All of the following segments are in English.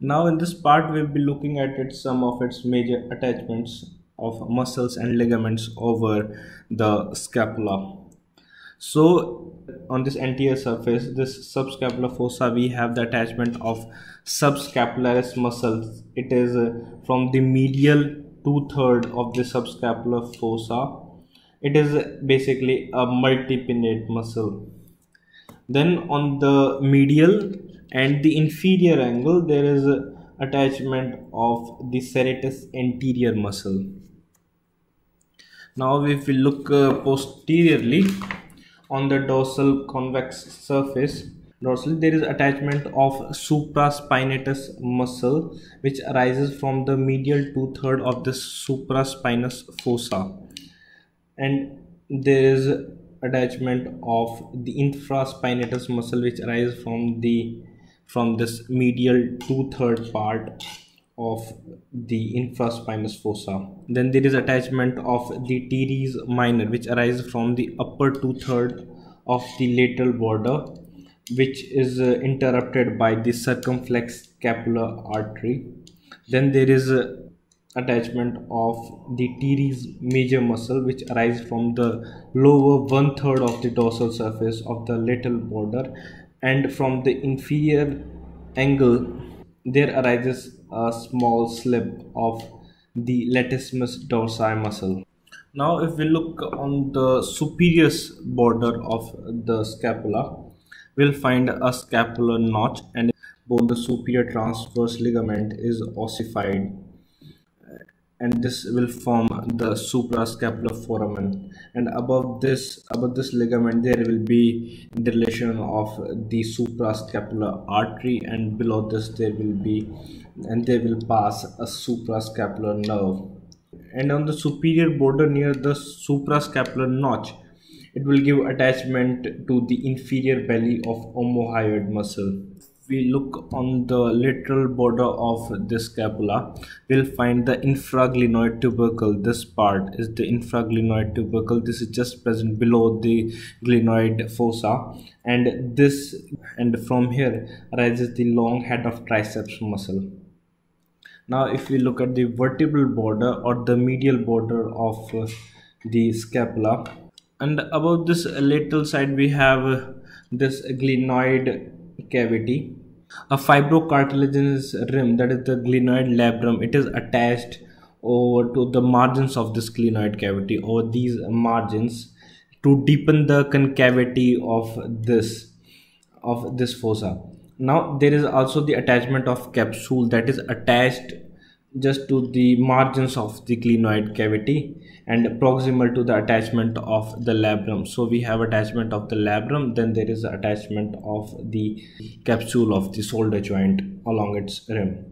Now in this part we'll be looking at it, some of its major attachments of muscles and ligaments over the scapula. So on this anterior surface, this subscapular fossa, we have the attachment of subscapularis muscles. It is uh, from the medial two-third of the subscapular fossa. It is basically a multipinnate muscle. Then on the medial and the inferior angle there is attachment of the serratus anterior muscle. Now if we look uh, posteriorly on the dorsal convex surface dorsally there is attachment of supraspinatus muscle which arises from the medial two-third of the supraspinous fossa. And there is attachment of the infraspinatus muscle which arises from the from this medial two-third part of the infraspinous fossa. Then there is attachment of the teres minor which arises from the upper two-third of the lateral border which is uh, interrupted by the circumflex scapular artery. Then there is uh, attachment of the teres major muscle which arises from the lower one-third of the dorsal surface of the lateral border and from the inferior angle there arises a small slip of the latissimus dorsi muscle. Now if we look on the superior border of the scapula, we'll find a scapular notch and both the superior transverse ligament is ossified and this will form the suprascapular foramen. And above this above this ligament there will be the relation of the suprascapular artery and below this there will be and they will pass a suprascapular nerve. And on the superior border near the suprascapular notch it will give attachment to the inferior belly of omohyoid muscle we look on the lateral border of the scapula, we'll find the infraglenoid tubercle. This part is the infraglenoid tubercle. This is just present below the glenoid fossa, and this and from here arises the long head of triceps muscle. Now, if we look at the vertebral border or the medial border of uh, the scapula, and above this lateral side, we have this glenoid cavity. A fibrocartilaginous rim that is the glenoid labrum it is attached over to the margins of this glenoid cavity or these margins to deepen the concavity of this of this fossa. Now there is also the attachment of capsule that is attached just to the margins of the glenoid cavity and proximal to the attachment of the labrum. So we have attachment of the labrum then there is attachment of the capsule of the shoulder joint along its rim.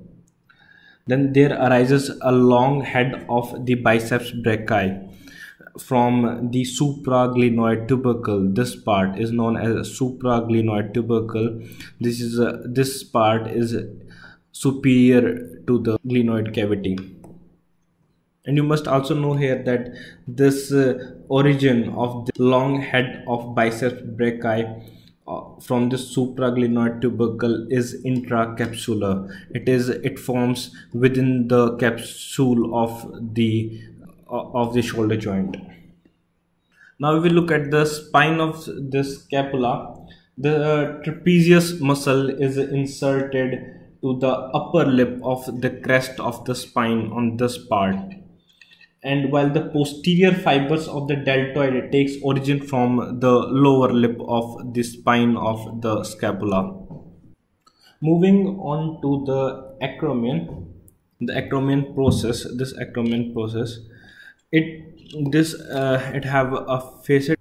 Then there arises a long head of the biceps brachii. From the supraglenoid tubercle this part is known as supraglenoid tubercle. This is a, this part is superior to the glenoid cavity. And you must also know here that this uh, origin of the long head of biceps brachii uh, from the supraglenoid tubercle is intracapsular. It is it forms within the capsule of the uh, of the shoulder joint. Now if we look at the spine of this scapula the trapezius muscle is inserted to the upper lip of the crest of the spine on this part. And while the posterior fibers of the deltoid takes origin from the lower lip of the spine of the scapula. Moving on to the acromion the acromion process this acromion process it this uh, it have a facet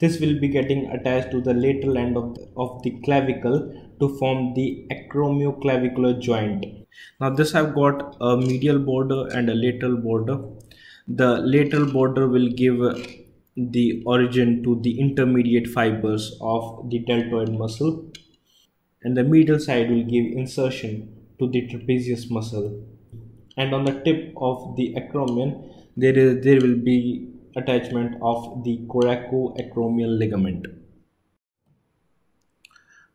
this will be getting attached to the lateral end of the, of the clavicle to form the acromioclavicular joint. Now this have got a medial border and a lateral border. The lateral border will give the origin to the intermediate fibers of the deltoid muscle and the medial side will give insertion to the trapezius muscle and on the tip of the acromion there is there will be attachment of the coracoacromial ligament.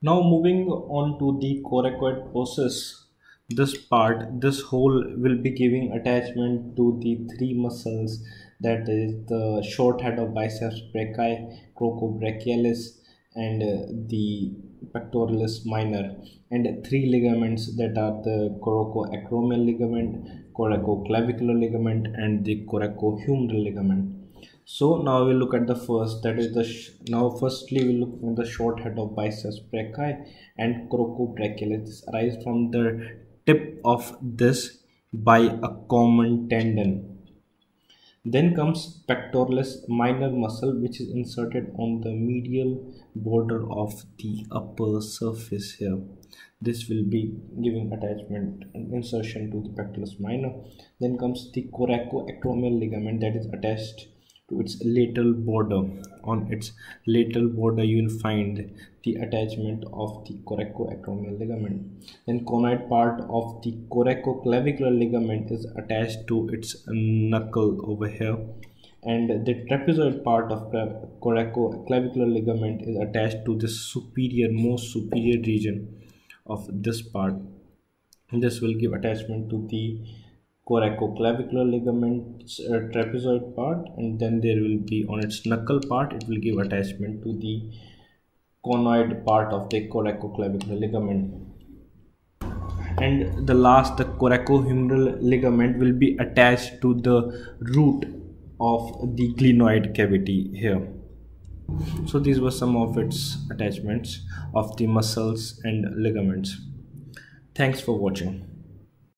Now moving on to the coracoid process. this part this hole will be giving attachment to the three muscles that is the short head of biceps brachii coracobrachialis and uh, the pectoralis minor and three ligaments that are the coracoacromial ligament coracoclavicular ligament and the coracohumeral ligament so now we'll look at the first that is the now firstly we'll look at the short head of biceps brachii and coracobrachialis. Arise from the tip of this by a common tendon. Then comes pectoralis minor muscle which is inserted on the medial border of the upper surface here. This will be giving attachment and insertion to the pectoralis minor. Then comes the coracoacromial ligament that is attached to its lateral border. On its lateral border you will find the attachment of the coracoacromial ligament. Then conoid part of the coracoclavicular ligament is attached to its knuckle over here. And the trapezoid part of coracoclavicular ligament is attached to the superior most superior region of this part. And this will give attachment to the coracoclavicular ligament uh, trapezoid part and then there will be on its knuckle part it will give attachment to the conoid part of the coracoclavicular ligament. And the last the coracohumeral ligament will be attached to the root of the glenoid cavity here. So these were some of its attachments of the muscles and ligaments. Thanks for watching